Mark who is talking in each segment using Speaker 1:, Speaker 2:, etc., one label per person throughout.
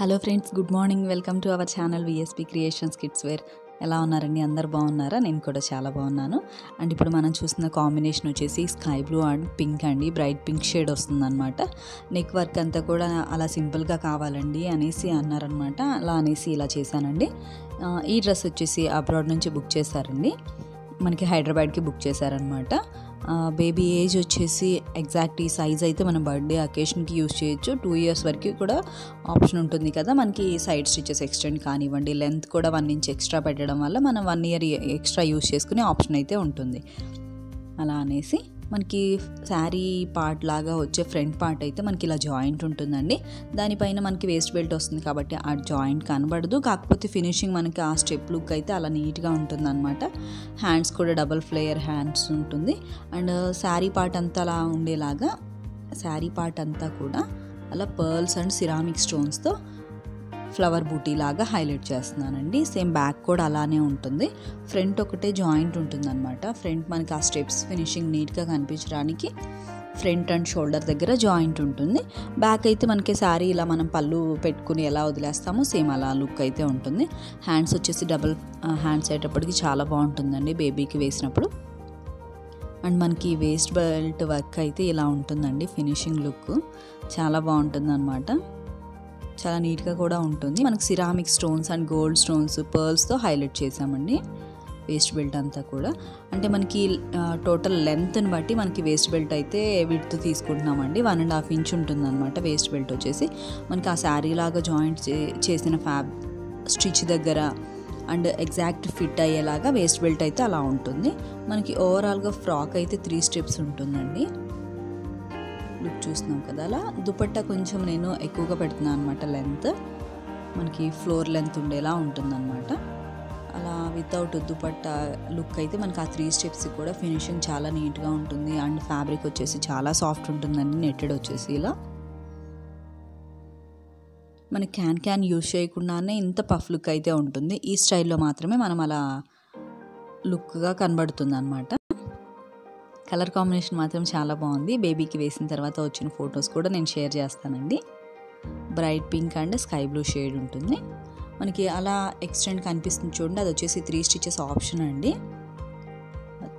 Speaker 1: Hello friends good morning. Welcome to our channel VSP creations kids wear ఎలా ఉన్నారండి? అందరు బాగున్నారా? నేను కూడా చాలా బాగున్నాను. అండ్ ఇప్పుడు మనం చూసిన కాంబినేషన్ వచ్చేసి స్కై బ్లూ అండ్ పింక్ అండి. బ్రైట్ పింక్ షేడ్ వస్తుందన్నమాట. నెక్ వర్క్ అంతా కూడా అలా సింపుల్గా కావాలండి అనేసి అన్నారనమాట అలా అనేసి ఇలా చేశానండి. ఈ డ్రెస్ వచ్చేసి అబ్రాడ్ నుంచి బుక్ చేశారండి. మనకి హైదరాబాద్కి బుక్ చేశారనమాట బేబీ ఏజ్ వచ్చేసి ఎగ్జాక్ట్ ఈ సైజ్ అయితే మనం బర్త్డే అకేషన్కి యూస్ చేయొచ్చు. టూ ఇయర్స్ వరకు కూడా ఆప్షన్ ఉంటుంది కదా. మనకి సైడ్ స్టిచెస్ ఎక్స్టెండ్ కానివ్వండి లెంత్ కూడా వన్ ఇంచ్ ఎక్స్ట్రా పెట్టడం వల్ల మనం వన్ ఇయర్ ఎక్స్ట్రా యూస్ చేసుకునే ఆప్షన్ అయితే ఉంటుంది. అలా అనేసి మనకి శారీ పార్ట్ లాగా వచ్చే ఫ్రంట్ పార్ట్ అయితే మనకి ఇలా జాయింట్ ఉంటుందండి. దానిపైన మనకి వేస్ట్ బెల్ట్ వస్తుంది కాబట్టి ఆ జాయింట్ కనబడదు. కాకపోతే ఫినిషింగ్ మనకి ఆ స్టెప్ లుక్ అయితే అలా నీట్గా ఉంటుంది అనమాట హ్యాండ్స్ కూడా డబల్ ఫ్లేయర్ హ్యాండ్స్ ఉంటుంది. అండ్ శారీ పార్ట్ అంతా అలా ఉండేలాగా శారీ పార్ట్ అంతా కూడా అలా పర్ల్స్ అండ్ సిరామిక్ స్టోన్స్తో ఫ్లవర్ బూటీ లాగా హైలైట్ చేస్తున్నానండి. సేమ్ బ్యాక్ కూడా అలానే ఉంటుంది. ఫ్రంట్ ఒకటే జాయింట్ ఉంటుందన్నమాట. ఫ్రంట్ మనకి ఆ స్టెప్స్ ఫినిషింగ్ నీట్గా కనిపించడానికి ఫ్రంట్ అండ్ షోల్డర్ దగ్గర జాయింట్ ఉంటుంది. బ్యాక్ అయితే మనకి శారీ ఇలా మనం పళ్ళు పెట్టుకుని ఎలా వదిలేస్తామో సేమ్ అలా లుక్ అయితే ఉంటుంది. హ్యాండ్స్ వచ్చేసి డబుల్ హ్యాండ్స్ అయ్యేటప్పటికి చాలా బాగుంటుందండి బేబీకి వేసినప్పుడు. అండ్ మనకి వేస్ట్ బెల్ట్ వర్క్ అయితే ఇలా ఉంటుందండి ఫినిషింగ్ లుక్. చాలా బాగుంటుంది అనమాట చాలా నీట్గా కూడా ఉంటుంది. మనకి ceramic stones and gold stones పర్ల్స్తో highlight చేసామండి వేస్ట్ బెల్ట్ అంతా కూడా. అంటే మనకి టోటల్ లెంత్ని బట్టి మనకి వేస్ట్ బెల్ట్ అయితే విడ్త్ తీసుకుంటున్నామండి. వన్ అండ్ హాఫ్ ఇంచ్ ఉంటుందన్నమాట వేస్ట్ బెల్ట్ వచ్చేసి. మనకి ఆ శారీ లాగా జాయింట్ చేసిన ఫ్యాబ్ స్టిచ్ దగ్గర అండ్ ఎగ్జాక్ట్ ఫిట్ అయ్యేలాగా వేస్ట్ బెల్ట్ అయితే అలా ఉంటుంది. మనకి ఓవరాల్గా ఫ్రాక్ అయితే త్రీ స్టెప్స్ ఉంటుందండి. లుక్ చూస్తున్నాం కదా. అలా దుపట్టా కొంచెం నేను ఎక్కువగా పెడుతున్నాను అనమాట లెంత్ మనకి ఫ్లోర్ లెంత్ ఉండేలా ఉంటుందన్నమాట. అలా వితౌట్ దుపట్టా లుక్ అయితే మనకి ఆ త్రీ స్టెప్స్ కూడా ఫినిషింగ్ చాలా నీట్గా ఉంటుంది. అండ్ ఫ్యాబ్రిక్ వచ్చేసి చాలా సాఫ్ట్ ఉంటుందండి నెట్టెడ్ వచ్చేసి ఇలా. మన క్యాన్ క్యాన్ యూజ్ చేయకుండానే ఇంత పఫ్ లుక్ అయితే ఉంటుంది. ఈ స్టైల్లో మాత్రమే మనం అలా లుక్గా కనబడుతుంది అనమాట కలర్ కాంబినేషన్ మాత్రం చాలా బాగుంది. బేబీకి వేసిన తర్వాత వచ్చిన ఫొటోస్ కూడా నేను షేర్ చేస్తానండి. Bright pink and sky blue shade ఉంటుంది. మనకి అలా ఎక్స్టెండ్ కనిపిస్తుంది చూడండి. అది వచ్చేసి త్రీ స్టిచెస్ ఆప్షన్ అండి.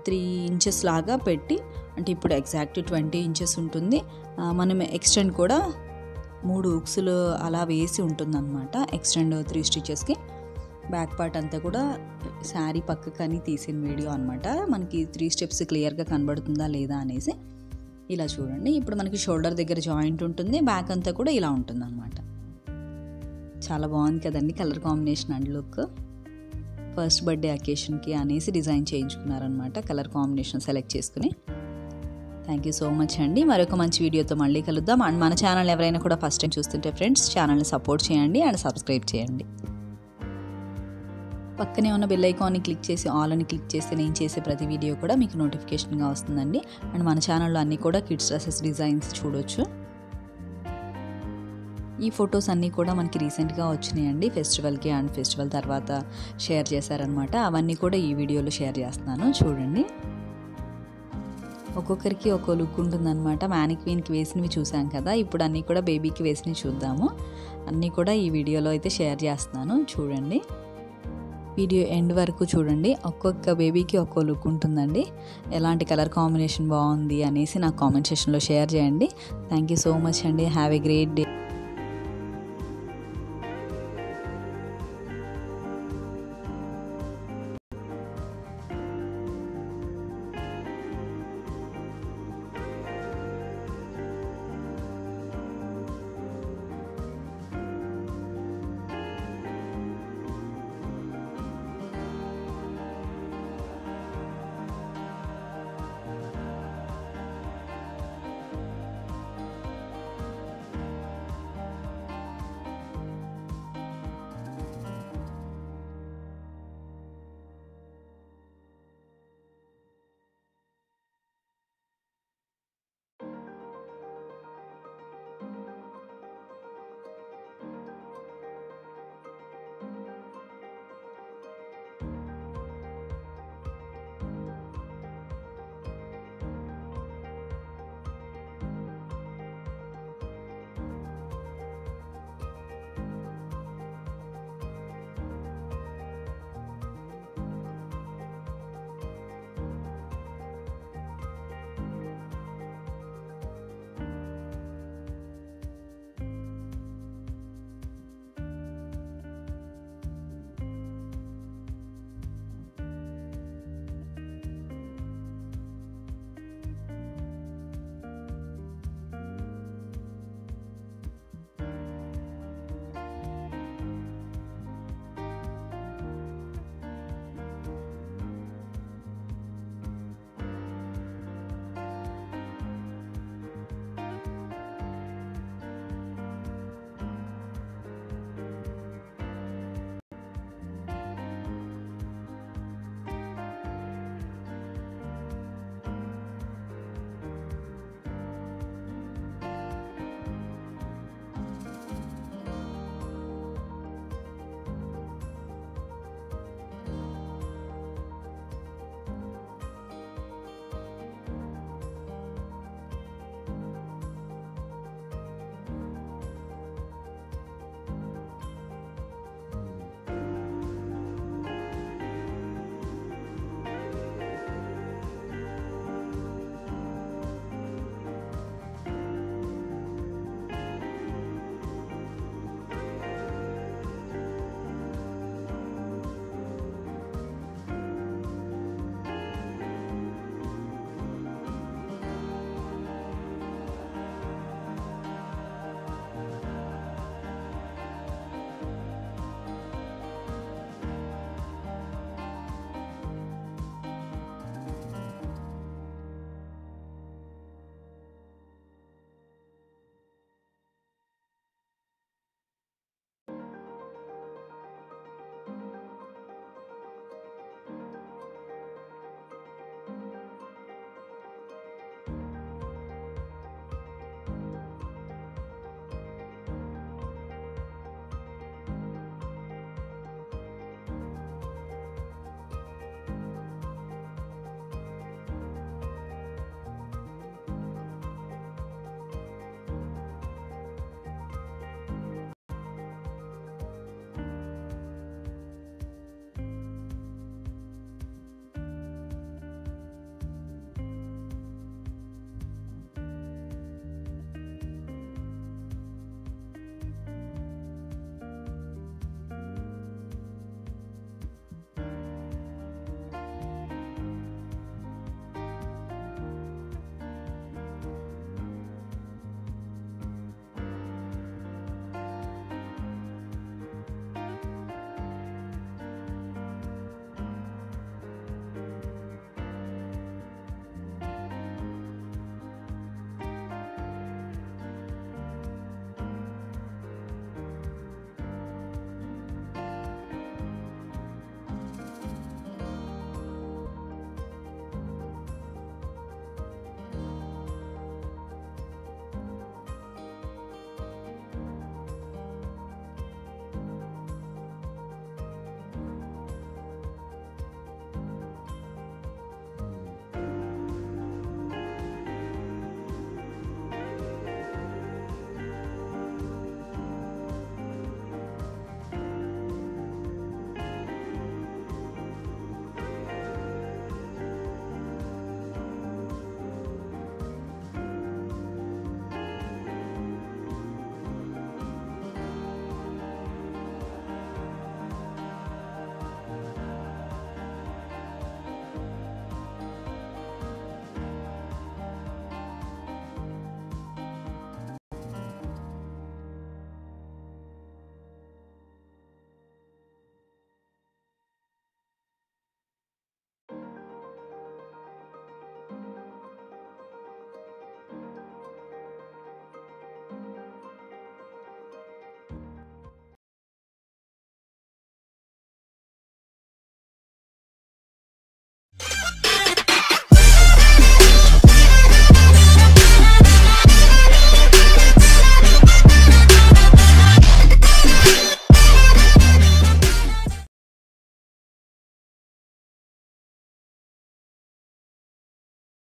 Speaker 1: త్రీ ఇంచెస్ లాగా పెట్టి అంటే ఇప్పుడు ఎగ్జాక్ట్ ట్వంటీ ఇంచెస్ ఉంటుంది. మనం ఎక్స్టెండ్ కూడా మూడు ఉక్సులు అలా వేసి ఉంటుందన్నమాట. ఎక్స్టెండ్ త్రీ స్టిచెస్కి బ్యాక్ పార్ట్ అంతా కూడా శారీ పక్కకని తీసిన వీడియో అనమాట మనకి త్రీ స్టెప్స్ క్లియర్గా కనబడుతుందా లేదా అనేసి ఇలా చూడండి. ఇప్పుడు మనకి షోల్డర్ దగ్గర జాయింట్ ఉంటుంది బ్యాక్ అంతా కూడా ఇలా ఉంటుంది అనమాట చాలా బాగుంది కదండి colour combination and look first birthday అకేషన్కి అనేసి డిజైన్ చేయించుకున్నారనమాట కలర్ కాంబినేషన్ సెలెక్ట్ చేసుకుని. థ్యాంక్ యూ సో మచ్ అండి. మరొక మంచి వీడియోతో మళ్ళీ కలుద్దాం. అండ్ మన ఛానల్ ఎవరైనా కూడా ఫస్ట్ టైం చూస్తుంటే ఫ్రెండ్స్ ఛానల్ని సపోర్ట్ చేయండి అండ్ సబ్స్క్రైబ్ చేయండి. పక్కనే ఉన్న బెల్ ఐకాన్ని క్లిక్ చేసి ఆల్ అని క్లిక్ చేస్తే నేను చేసే ప్రతి వీడియో కూడా మీకు నోటిఫికేషన్గా వస్తుందండి. అండ్ మన ఛానల్లో అన్నీ కూడా కిడ్స్ డ్రెస్సెస్ డిజైన్స్ చూడొచ్చు. ఈ ఫొటోస్ అన్నీ కూడా మనకి రీసెంట్గా వచ్చినాయండి. ఫెస్టివల్కి అండ్ ఫెస్టివల్ తర్వాత షేర్ చేశారనమాట అవన్నీ కూడా ఈ వీడియోలో షేర్ చేస్తున్నాను. చూడండి. ఒక్కొక్కరికి ఒక్కో లుక్ ఉంటుందన్నమాట. మ్యానిక్వీన్కి వేసినవి చూసాం కదా. ఇప్పుడు అన్నీ కూడా బేబీకి వేసినవి చూద్దాము. అన్నీ కూడా ఈ వీడియోలో అయితే షేర్ చేస్తున్నాను. చూడండి. వీడియో ఎండ్ వరకు చూడండి. ఒక్కొక్క బేబీకి ఒక్కో లుక్ ఉంటుందండి. ఎలాంటి కలర్ కాంబినేషన్ బాగుంది అనేసి నాకు కామెంట్ సెక్షన్లో షేర్ చేయండి. థ్యాంక్ యూ సో మచ్ అండి. Have a great day